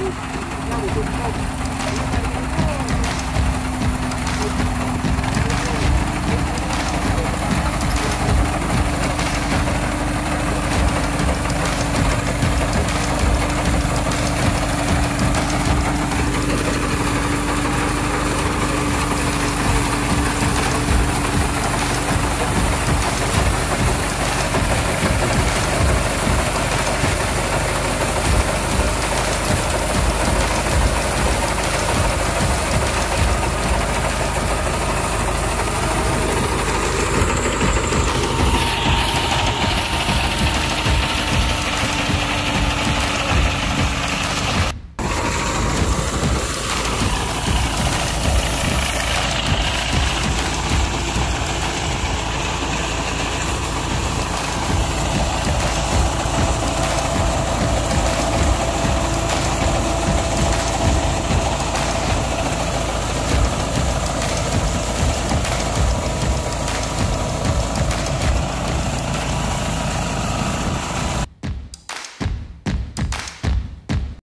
Não, não, não.